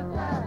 Yeah.